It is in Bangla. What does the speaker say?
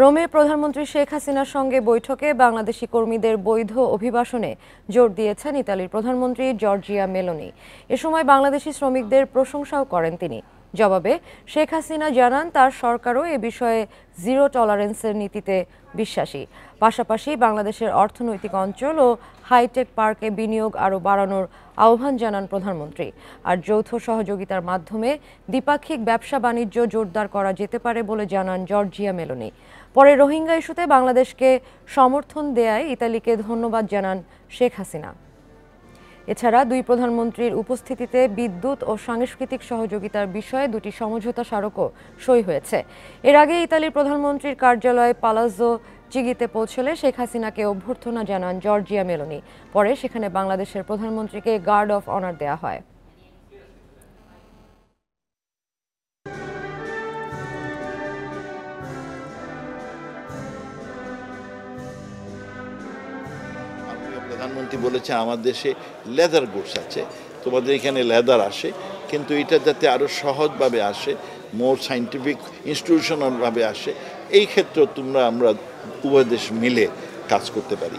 রোমে প্রধানমন্ত্রী শেখ হাসিনার সঙ্গে বৈঠকে বাংলাদেশি কর্মীদের বৈধ অভিবাসনে জোর দিয়েছেন ইতালির প্রধানমন্ত্রী জর্জিয়া মেলোনি। এ সময় বাংলাদেশি শ্রমিকদের প্রশংসাও করেন তিনি। জবাবে শেখ হাসিনা জানান তার সরকারও এ বিষয়ে জিরো টলারেন্সের নীতিতে বিশ্বাসী। পাশাপাশি বাংলাদেশের অর্থনৈতিক অঞ্চল ও হাইটেক পার্কে বিনিয়োগ আরও বাড়ানোর আহ্বান জানান প্রধানমন্ত্রী। আর যৌথ সহযোগিতার মাধ্যমে দ্বিপাক্ষিক ব্যবসা বাণিজ্য জোরদার করা যেতে পারে বলে জানান জর্জিয়া মেলোনি। পরে রোহিঙ্গা ইস্যুতে বাংলাদেশকে সমর্থন দেয়ায় ইতালিকে ধন্যবাদ জানান শেখ হাসিনা। এছাড়া দুই প্রধানমন্ত্রীর উপস্থিতিতে বিদ্যুৎ ও সাংস্কৃতিক সহযোগিতার বিষয়ে দুটি সমঝোতা স্মারকও সই হয়েছে। এর আগে ইতালির প্রধানমন্ত্রীর কার্যালয়ে পালাজো চিগিতে পৌঁছলে শেখ হাসিনাকে অভ্যর্থনা জানান জর্জিয়া মেলোনি। পরে সেখানে বাংলাদেশের প্রধানমন্ত্রীকে গার্ড অফ অনার দেওয়া হয়। প্রধানমন্ত্রী বলেছে, আমার দেশে লেদার গুডস আছে। তোমাদের এখানে লেদার আসে, কিন্তু এটা যাতে আরও সহজভাবে আসে মোর সাইন্টিফিক ইনস্টিটিউশনালভাবে আসে, এই ক্ষেত্রে তোমরা, আমরা উভয় দেশ মিলে কাজ করতে পারি।